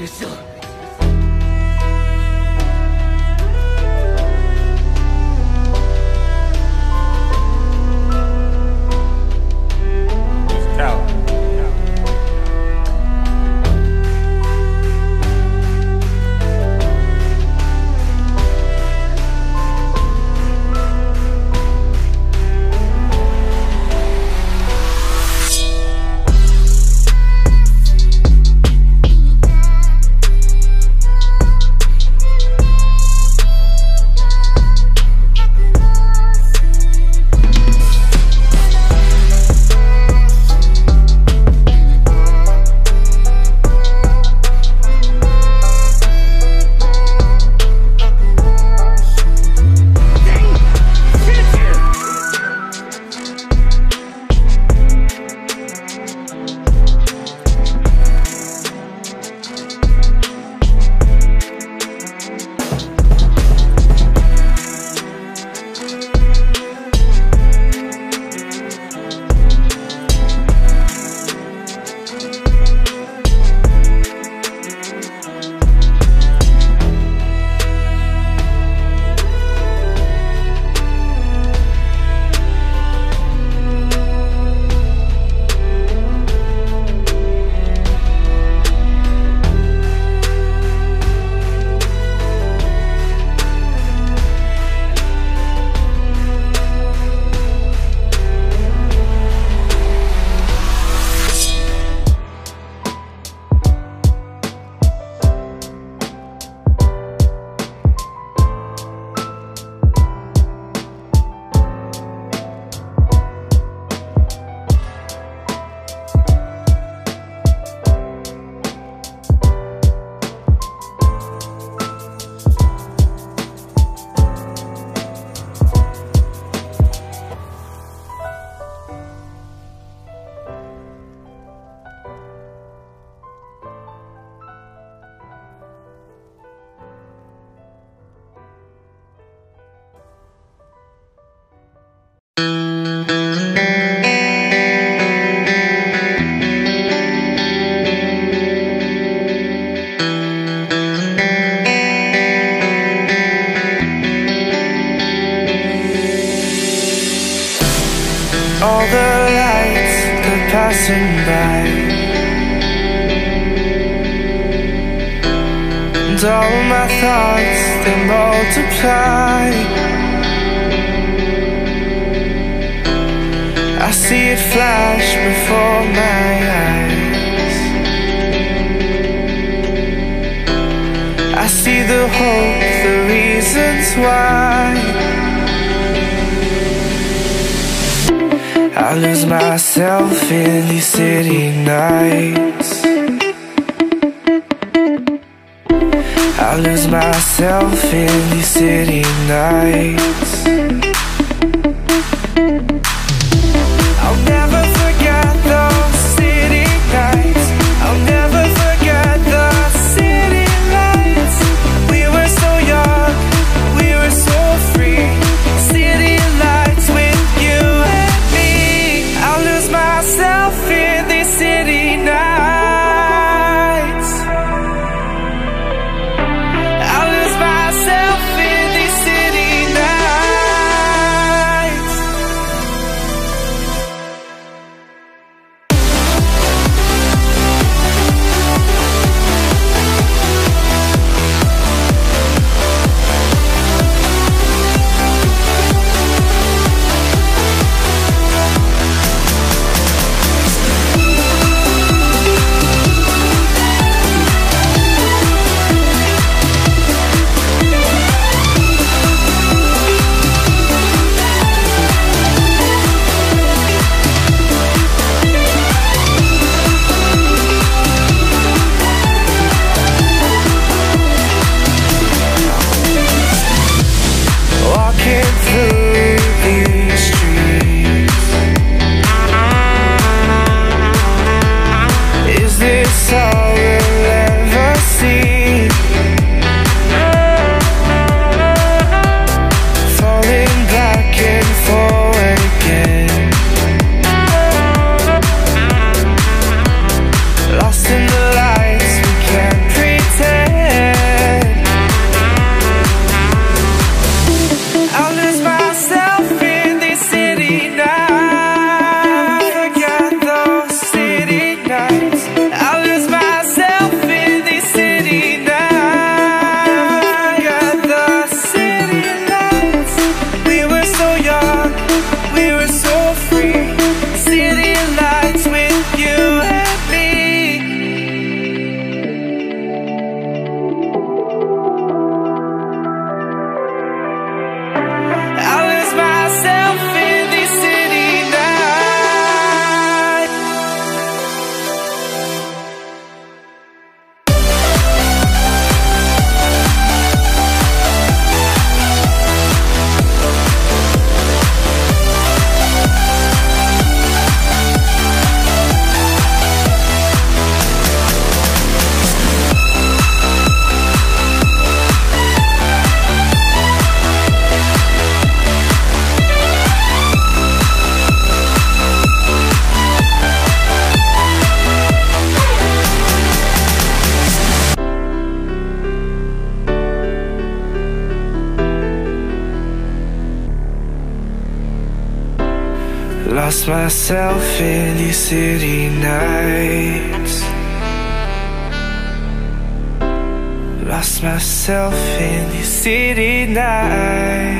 優勝 passing by And all my thoughts, they multiply. I see it flash before my eyes. I see the hope, the reasons why I lose myself in these city nights. I lose myself in these city nights Lost myself in these city nights. Lost myself in these city nights.